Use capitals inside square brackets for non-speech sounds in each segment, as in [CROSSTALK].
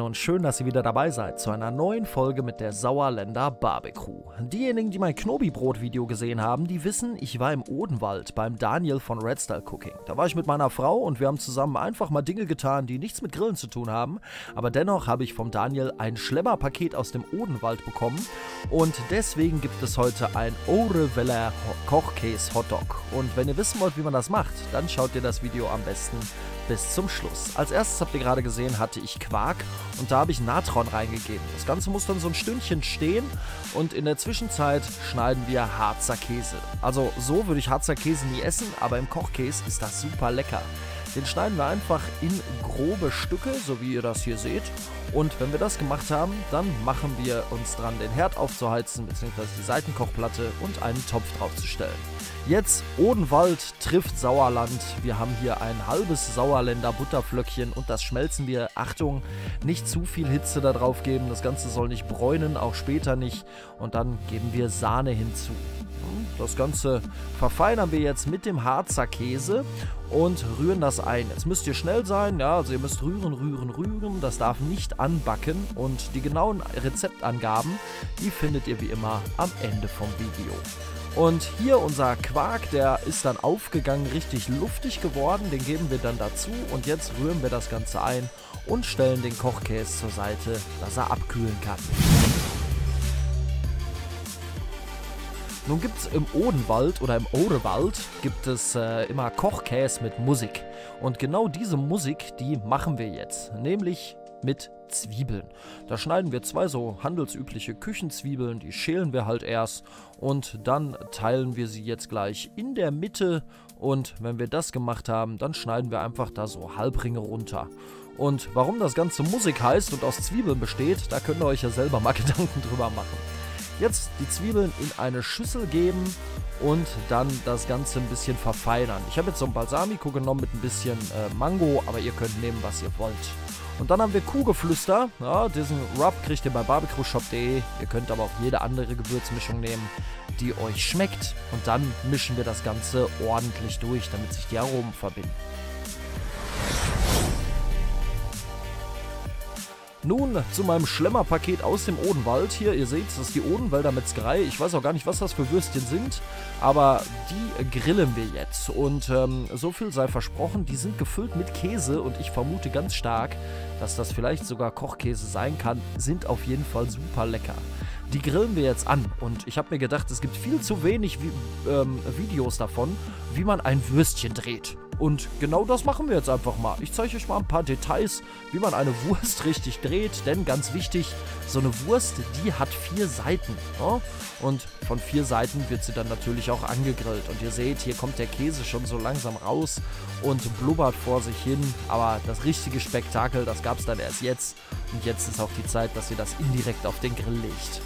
Moin und schön, dass ihr wieder dabei seid zu einer neuen Folge mit der Sauerländer Barbecue. Diejenigen, die mein Knobi-Brot-Video gesehen haben, die wissen, ich war im Odenwald beim Daniel von Red Style Cooking. Da war ich mit meiner Frau und wir haben zusammen einfach mal Dinge getan, die nichts mit Grillen zu tun haben. Aber dennoch habe ich vom Daniel ein Schlemmerpaket aus dem Odenwald bekommen und deswegen gibt es heute ein Oreweller Kochkäse Hotdog. Und wenn ihr wissen wollt, wie man das macht, dann schaut ihr das Video am besten bis zum Schluss. Als erstes habt ihr gerade gesehen, hatte ich Quark und da habe ich Natron reingegeben. Das Ganze muss dann so ein Stündchen stehen und in der Zwischenzeit schneiden wir Harzer Käse. Also so würde ich Harzer Käse nie essen, aber im Kochkäse ist das super lecker. Den schneiden wir einfach in grobe Stücke, so wie ihr das hier seht. Und wenn wir das gemacht haben, dann machen wir uns dran, den Herd aufzuheizen, bzw. die Seitenkochplatte und einen Topf draufzustellen. Jetzt Odenwald trifft Sauerland. Wir haben hier ein halbes Sauerländer Butterflöckchen und das schmelzen wir. Achtung, nicht zu viel Hitze da drauf geben. Das Ganze soll nicht bräunen, auch später nicht. Und dann geben wir Sahne hinzu. Das Ganze verfeinern wir jetzt mit dem Harzer Käse und rühren das ein. Jetzt müsst ihr schnell sein, ja, also ihr müsst rühren, rühren, rühren. Das darf nicht anbacken und die genauen Rezeptangaben, die findet ihr wie immer am Ende vom Video. Und hier unser Quark, der ist dann aufgegangen, richtig luftig geworden. Den geben wir dann dazu und jetzt rühren wir das Ganze ein und stellen den Kochkäse zur Seite, dass er abkühlen kann. Nun gibt es im Odenwald oder im Odewald gibt es äh, immer Kochkäse mit Musik. Und genau diese Musik, die machen wir jetzt. Nämlich mit Zwiebeln. Da schneiden wir zwei so handelsübliche Küchenzwiebeln, die schälen wir halt erst und dann teilen wir sie jetzt gleich in der Mitte und wenn wir das gemacht haben, dann schneiden wir einfach da so Halbringe runter. Und warum das Ganze Musik heißt und aus Zwiebeln besteht, da könnt ihr euch ja selber mal [LAUGHS] Gedanken drüber machen. Jetzt die Zwiebeln in eine Schüssel geben und dann das Ganze ein bisschen verfeinern. Ich habe jetzt so ein Balsamico genommen mit ein bisschen äh, Mango, aber ihr könnt nehmen, was ihr wollt. Und dann haben wir Kuhgeflüster. Ja, diesen Rub kriegt ihr bei barbecueshop.de. Ihr könnt aber auch jede andere Gewürzmischung nehmen, die euch schmeckt. Und dann mischen wir das Ganze ordentlich durch, damit sich die Aromen verbinden. Nun zu meinem Schlemmerpaket aus dem Odenwald. Hier, ihr seht, das ist die Odenwälder Metzgerei. Ich weiß auch gar nicht, was das für Würstchen sind, aber die grillen wir jetzt. Und ähm, so viel sei versprochen, die sind gefüllt mit Käse und ich vermute ganz stark, dass das vielleicht sogar Kochkäse sein kann. Sind auf jeden Fall super lecker. Die grillen wir jetzt an und ich habe mir gedacht, es gibt viel zu wenig ähm, Videos davon, wie man ein Würstchen dreht. Und genau das machen wir jetzt einfach mal. Ich zeige euch mal ein paar Details, wie man eine Wurst [LAUGHS] richtig dreht. Denn ganz wichtig, so eine Wurst, die hat vier Seiten. Ja? Und von vier Seiten wird sie dann natürlich auch angegrillt. Und ihr seht, hier kommt der Käse schon so langsam raus und blubbert vor sich hin. Aber das richtige Spektakel, das gab es dann erst jetzt. Und jetzt ist auch die Zeit, dass ihr das indirekt auf den Grill legt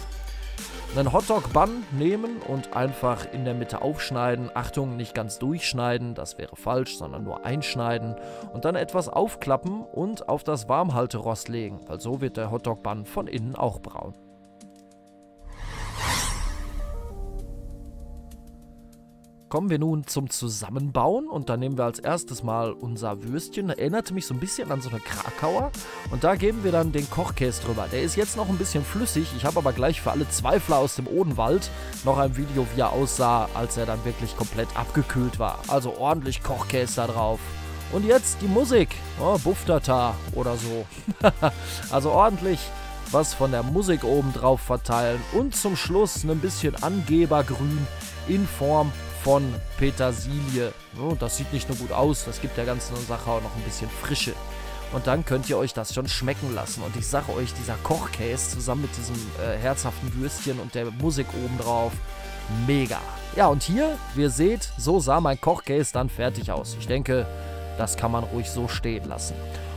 einen Hotdog-Bun nehmen und einfach in der Mitte aufschneiden. Achtung, nicht ganz durchschneiden, das wäre falsch, sondern nur einschneiden. Und dann etwas aufklappen und auf das Warmhalterost legen, weil so wird der Hotdog-Bun von innen auch braun. Kommen wir nun zum Zusammenbauen und da nehmen wir als erstes mal unser Würstchen. Erinnerte mich so ein bisschen an so eine Krakauer. Und da geben wir dann den Kochkäse drüber. Der ist jetzt noch ein bisschen flüssig. Ich habe aber gleich für alle Zweifler aus dem Odenwald noch ein Video, wie er aussah, als er dann wirklich komplett abgekühlt war. Also ordentlich Kochkäse da drauf. Und jetzt die Musik. Oh, Buftata oder so. [LAUGHS] also ordentlich was von der Musik oben drauf verteilen. Und zum Schluss ein bisschen Angebergrün in Form von Petersilie. So, das sieht nicht nur gut aus, das gibt der ganzen Sache auch noch ein bisschen Frische. Und dann könnt ihr euch das schon schmecken lassen. Und ich sage euch, dieser Kochkäse zusammen mit diesem äh, herzhaften Würstchen und der Musik obendrauf, mega. Ja, und hier, wie ihr seht, so sah mein Kochkäse dann fertig aus. Ich denke, das kann man ruhig so stehen lassen.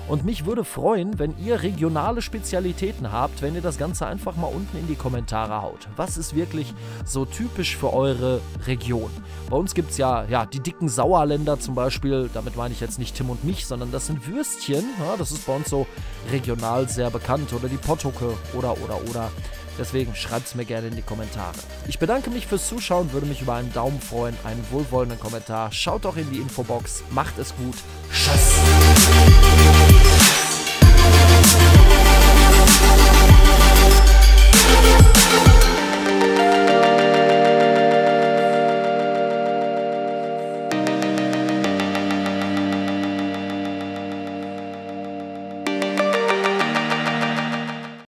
Und mich würde freuen, wenn ihr regionale Spezialitäten habt, wenn ihr das Ganze einfach mal unten in die Kommentare haut. Was ist wirklich so typisch für eure Region? Bei uns gibt es ja, ja die dicken Sauerländer zum Beispiel. Damit meine ich jetzt nicht Tim und mich, sondern das sind Würstchen. Ja, das ist bei uns so regional sehr bekannt. Oder die Pottucke oder, oder, oder. Deswegen schreibt es mir gerne in die Kommentare. Ich bedanke mich fürs Zuschauen, würde mich über einen Daumen freuen, einen wohlwollenden Kommentar. Schaut doch in die Infobox, macht es gut. Tschüss.